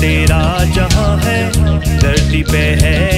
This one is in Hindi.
तेरा जहाँ है धरती पे है